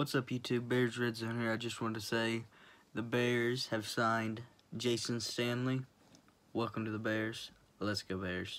What's up YouTube, Bears Red Zone here. I just wanted to say the Bears have signed Jayson Stanley. Welcome to the Bears. Let's go Bears.